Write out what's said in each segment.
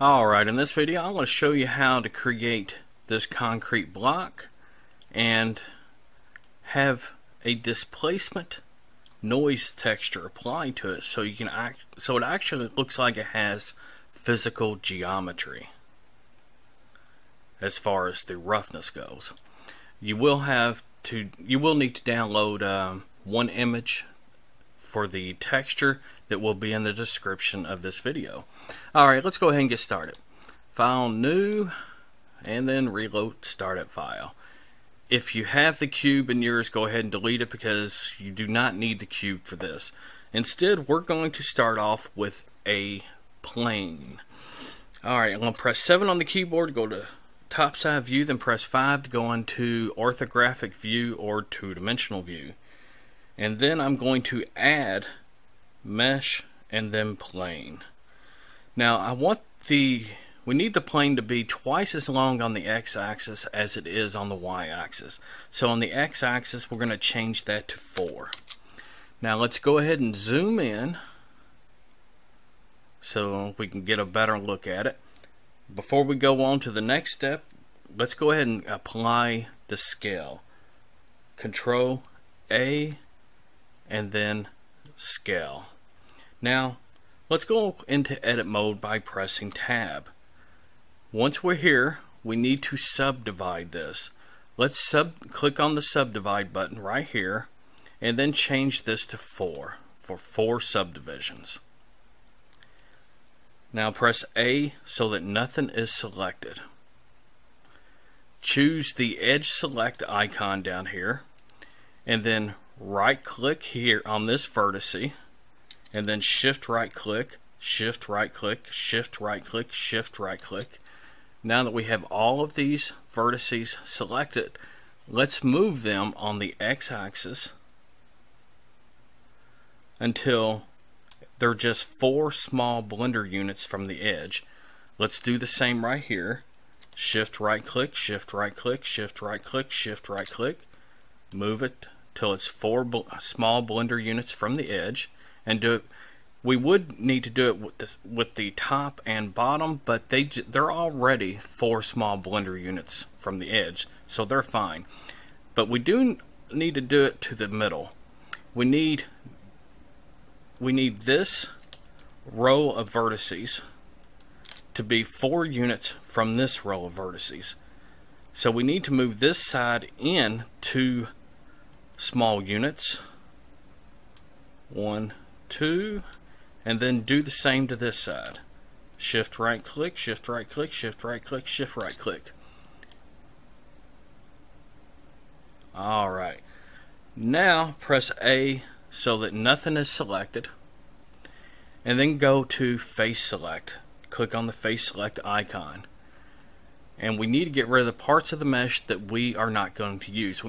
Alright, in this video I'm going to show you how to create this concrete block and have a displacement noise texture applied to it so you can act so it actually looks like it has physical geometry as far as the roughness goes. You will have to you will need to download um, one image for the texture that will be in the description of this video. Alright, let's go ahead and get started. File new, and then reload startup file. If you have the cube in yours, go ahead and delete it because you do not need the cube for this. Instead, we're going to start off with a plane. Alright, I'm going to press 7 on the keyboard, go to top side view, then press 5 to go into orthographic view or two-dimensional view and then I'm going to add mesh and then plane. Now I want the we need the plane to be twice as long on the x-axis as it is on the y-axis. So on the x-axis we're going to change that to 4 now let's go ahead and zoom in so we can get a better look at it. Before we go on to the next step let's go ahead and apply the scale. Control A and then scale. Now, let's go into edit mode by pressing tab. Once we're here, we need to subdivide this. Let's sub click on the subdivide button right here and then change this to 4 for 4 subdivisions. Now press A so that nothing is selected. Choose the edge select icon down here and then right click here on this vertice and then shift right click shift right click shift right click shift right click now that we have all of these vertices selected let's move them on the x-axis until they're just four small blender units from the edge. Let's do the same right here. Shift right click shift right click shift right click shift right click move it till it's four bl uh, small blender units from the edge and do it we would need to do it with the, with the top and bottom but they they're already four small blender units from the edge so they're fine. But we do need to do it to the middle. We need we need this row of vertices to be four units from this row of vertices. So we need to move this side in to small units. One, two, and then do the same to this side. Shift right click, shift right click, shift right click, shift right click. Alright. Now press A so that nothing is selected. And then go to face select. Click on the face select icon. And we need to get rid of the parts of the mesh that we are not going to use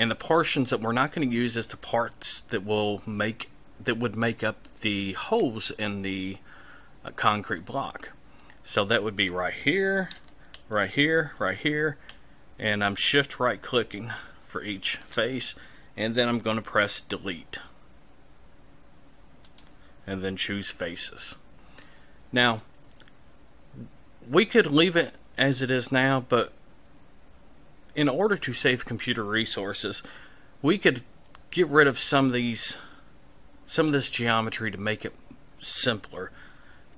and the portions that we're not going to use is the parts that will make that would make up the holes in the uh, concrete block. So that would be right here right here right here and I'm shift right clicking for each face and then I'm going to press delete. And then choose faces. Now we could leave it as it is now but in order to save computer resources, we could get rid of some of these, some of this geometry to make it simpler,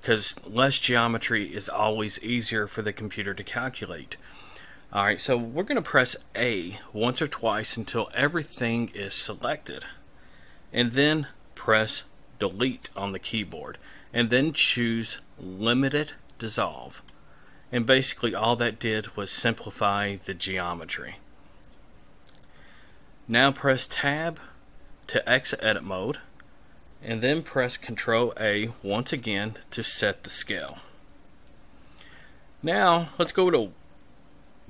because less geometry is always easier for the computer to calculate. Alright, so we're going to press A once or twice until everything is selected. And then press delete on the keyboard. And then choose limited dissolve and basically all that did was simplify the geometry. Now press tab to exit edit mode and then press Ctrl A once again to set the scale. Now let's go to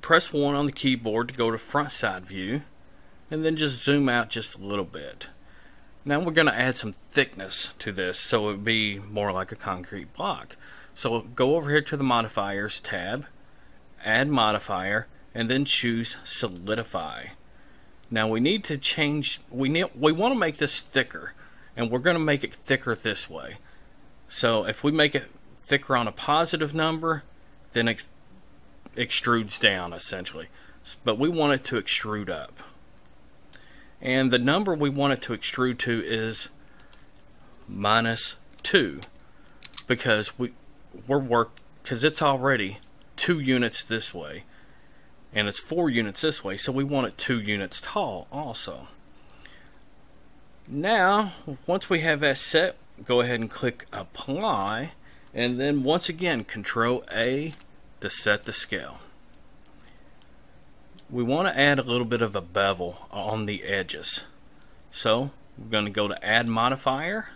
press 1 on the keyboard to go to front side view and then just zoom out just a little bit. Now we're going to add some thickness to this so it would be more like a concrete block. So go over here to the modifiers tab, add modifier, and then choose solidify. Now we need to change, we, need, we want to make this thicker, and we're going to make it thicker this way. So if we make it thicker on a positive number, then it extrudes down essentially. But we want it to extrude up. And the number we want it to extrude to is minus 2 because we we're work because it's already 2 units this way and it's 4 units this way so we want it 2 units tall also. Now once we have that set go ahead and click apply and then once again control A to set the scale. We want to add a little bit of a bevel on the edges. So we're going to go to add modifier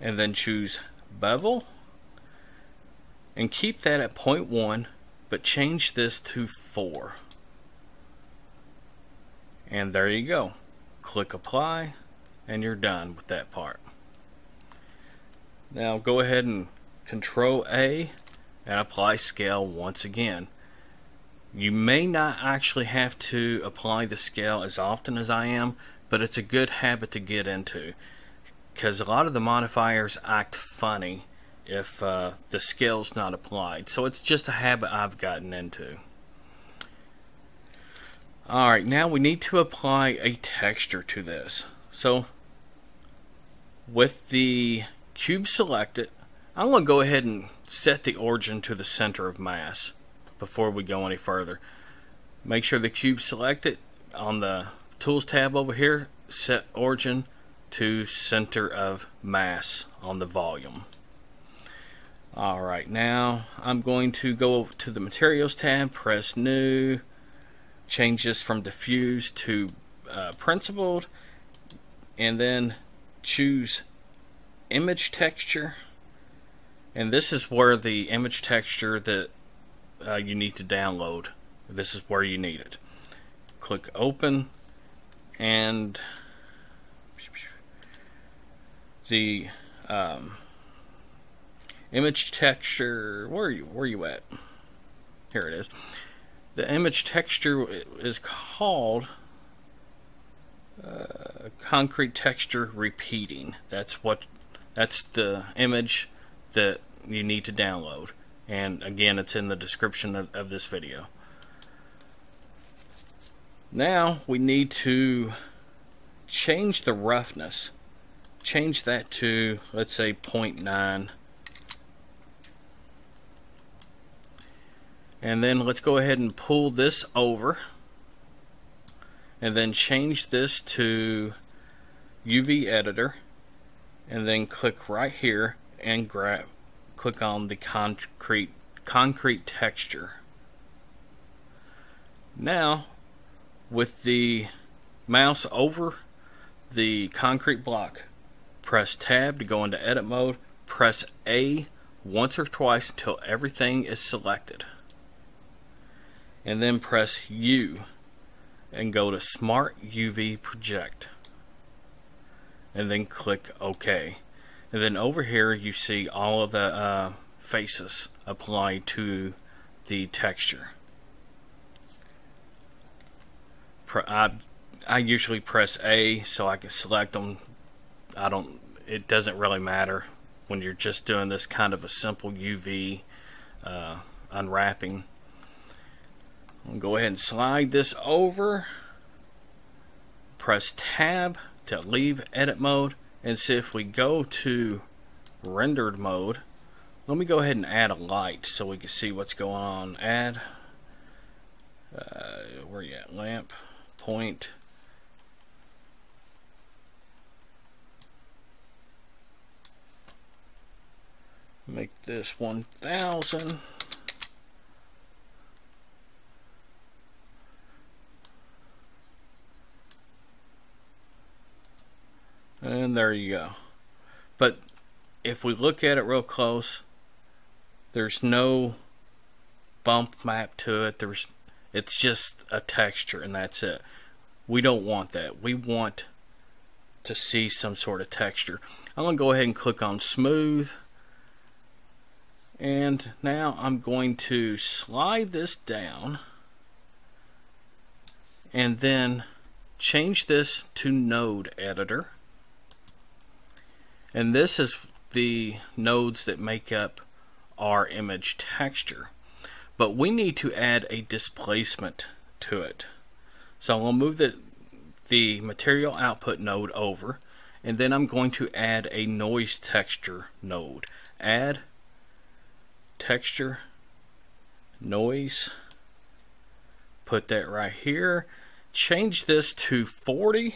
and then choose bevel and keep that at 0.1 but change this to 4 and there you go. Click apply and you're done with that part. Now go ahead and control A and apply scale once again. You may not actually have to apply the scale as often as I am but it's a good habit to get into because a lot of the modifiers act funny if uh, the scale's not applied. So it's just a habit I've gotten into. Alright, now we need to apply a texture to this. So with the cube selected, I'm going to go ahead and set the origin to the center of mass before we go any further. Make sure the cube selected on the tools tab over here, set origin to center of mass on the volume. Alright, now I'm going to go to the materials tab, press new, change this from diffuse to uh, principled, and then choose image texture. And this is where the image texture that uh, you need to download. This is where you need it. Click open and the um, image texture where are you where are you at? Here it is. The image texture is called uh, concrete texture repeating. That's what that's the image that you need to download. And again it's in the description of, of this video. Now we need to change the roughness. Change that to let's say 0.9 and then let's go ahead and pull this over. And then change this to UV editor. And then click right here and grab click on the concrete concrete texture. Now with the mouse over the concrete block press tab to go into edit mode. Press A once or twice until everything is selected and then press U and go to Smart UV Project and then click OK. And then over here you see all of the uh, faces applied to the texture. I, I usually press A so I can select them I don't it doesn't really matter when you're just doing this kind of a simple UV uh, unwrapping I'll go ahead and slide this over. Press tab to leave edit mode. And see if we go to rendered mode. Let me go ahead and add a light so we can see what's going on. Add. Uh, where you at? Lamp. Point. Make this 1000. And there you go. But if we look at it real close, there's no bump map to it. There's it's just a texture and that's it. We don't want that. We want to see some sort of texture. I'm going to go ahead and click on smooth. And now I'm going to slide this down and then change this to node editor and this is the nodes that make up our image texture. But we need to add a displacement to it. So I'm going to move the, the material output node over and then I'm going to add a noise texture node. Add texture noise put that right here change this to 40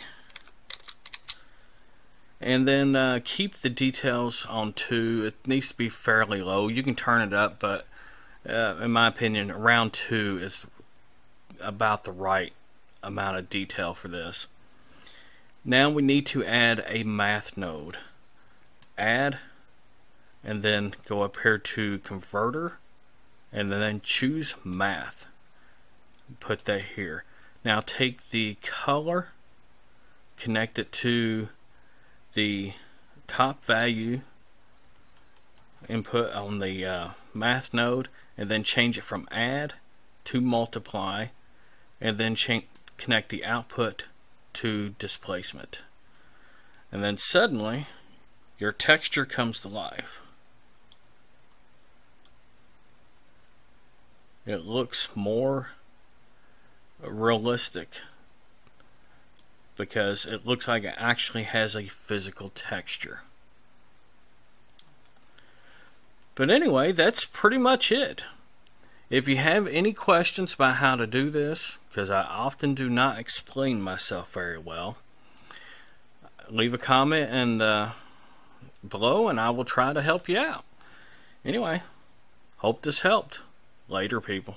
and then uh, keep the details on 2 it needs to be fairly low. You can turn it up but uh, in my opinion around 2 is about the right amount of detail for this. Now we need to add a math node. Add and then go up here to converter and then choose math. Put that here. Now take the color connect it to the top value input on the uh, math node and then change it from add to multiply and then connect the output to displacement. And then suddenly your texture comes to life. It looks more realistic because it looks like it actually has a physical texture. But anyway, that's pretty much it. If you have any questions about how to do this, because I often do not explain myself very well, leave a comment and uh, below and I will try to help you out. Anyway, hope this helped. Later, people.